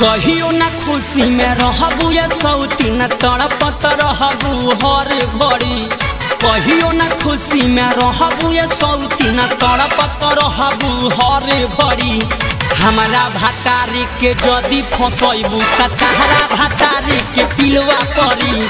कहियो ना खुशी में रहबू या सौती न तड़पत रहबू, हर घड़ी। कहियो ना खुशी में रहबू या सौती न तड़पत रहबू, हर घड़ी। हमारा भातारी के जदी फसैबू त तहरा भातारी के पिलवा करी।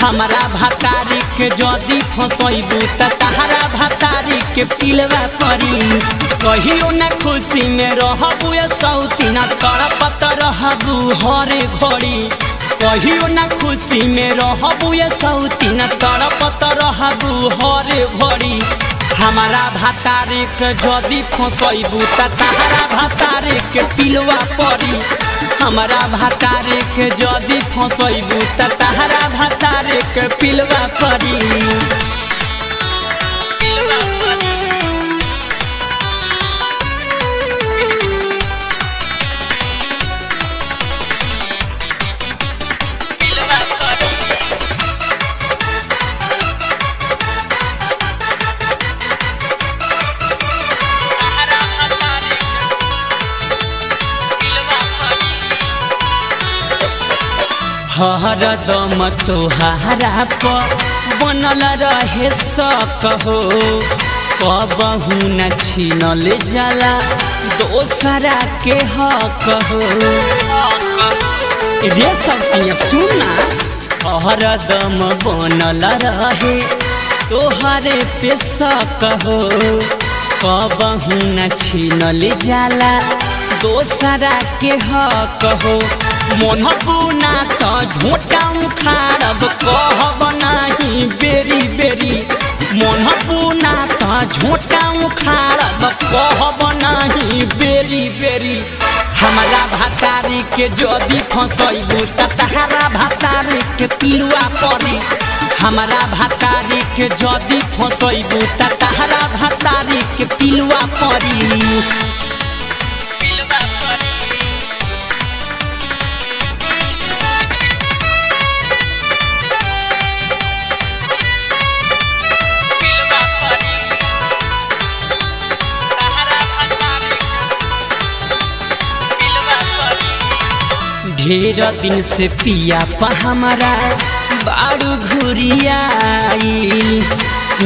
हमारा भातारी के जदी फसैबू त तहरा भातारी के पिलवा करी। कहियो ना खुशी में रहबू या सौती, न तड़पत रहबू हर घड़ी। कहियो ना खुशी में रहबू या सौती, न तड़पत रहबू हर घड़ी। हमारा भातारे के जदी फसैबू त तहरा भातारे के पिलवा पड़ी हमारा भतारे के जदी फसैबू त तहरा भातारे के पिलवा पड़ी। हरदम तोहारा पर बनल रहे सकहो। कबहू न छीनल जाला, दोसरा के हक हो रे सतिया सुना हरदम बनल रहे, तोहरे पे सकहो। कबहू न छीनल जाला, दोसरा के हक हो मन बुना त झोटा उखाड़ब कहब नाही बेरी बेरी। मन बुना त झोटा उखाड़ब कहब नाही बेरी बेरी। हमारा भातारी के जदी फसैबू तहारा भातारी के पिलुआ पड़ी हमारा भातारी के जदी फसैबू तहारा भातारी के पिलुआ पड़ी ढेर दिन से पिया पा हमारा। बारू घुरियाई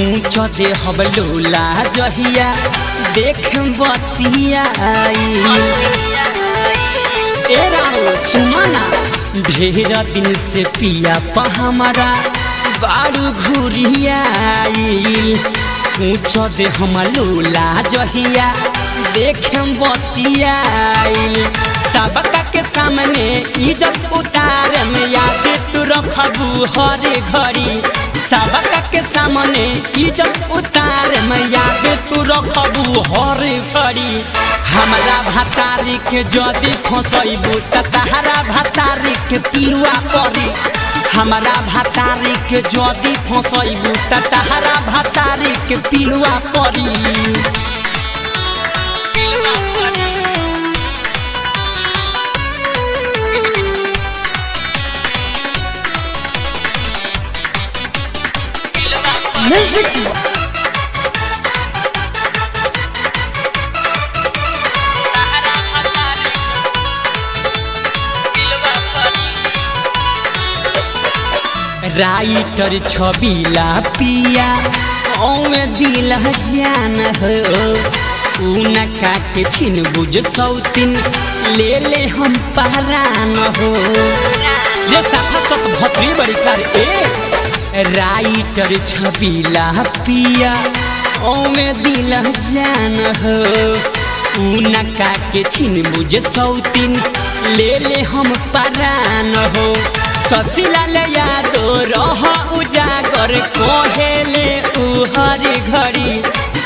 ऊँच दे हब लोला जहिया। देख रानो सुमना, ढेर दिन से पिया पा हमारा। बारू घुरियाई ऊँच दे हम लोला जहिया। देख बतियाई सबका के सामने इज़्ज़त उतार में याद तू रखबू हर घड़ी। सबका के सामने इज़्ज़त उतार में याद तू रखबू हर घड़ी। हमारा भातारी के जदी फसैबू तहरा भातारी के पिलुआ पड़ी। हमारा भातारी के जदी फसैबू तहरा भातारी के पिलुआ पड़ी। Music. राइटर छबीला पिया औवे दिल जान हो उनका के छिन बुझ सौतिन ले ले हम पहरान हो ये साफा सक भतरी बड़ी कर ए। राइटर छबीला पिया औवे दिल जान हो। उनका के छिन बुझ सौतिन, ले ले हम परान हो। ससिलाल यादो रह उजागर कोहेले उ हर घड़ी।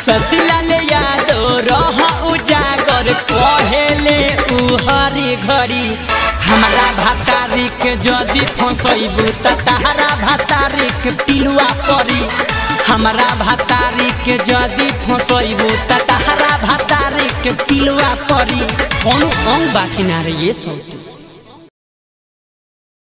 ससिलाल यादो रह उजागर कोहेले उ हर घड़ी। हमारा भातारी के जदि फसैबू त तहरा भातारी के पिलुआ परी। हमारा भातारी के जदि फसैबू त तहरा भातारी के पिलुआ परी। कौन अंग बाकी ना रे ये सब